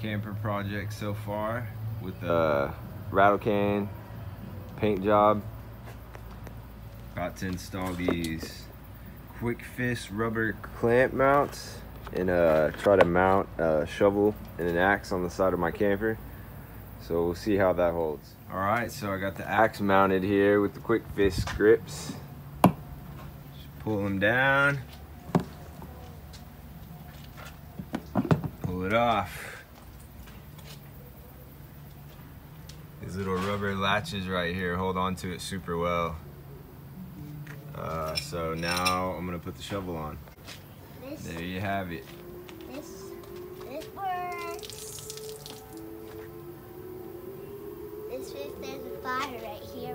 camper project so far with the uh, rattle can paint job. About to install these quick fist rubber clamp mounts and uh, try to mount a shovel and an axe on the side of my camper. So we'll see how that holds. All right, so I got the axe mounted here with the quick fist grips. Just pull them down. Pull it off. These little rubber latches right here hold on to it super well. Uh, so now I'm gonna put the shovel on. This, there you have it. This, this works. This is there's a fire right here.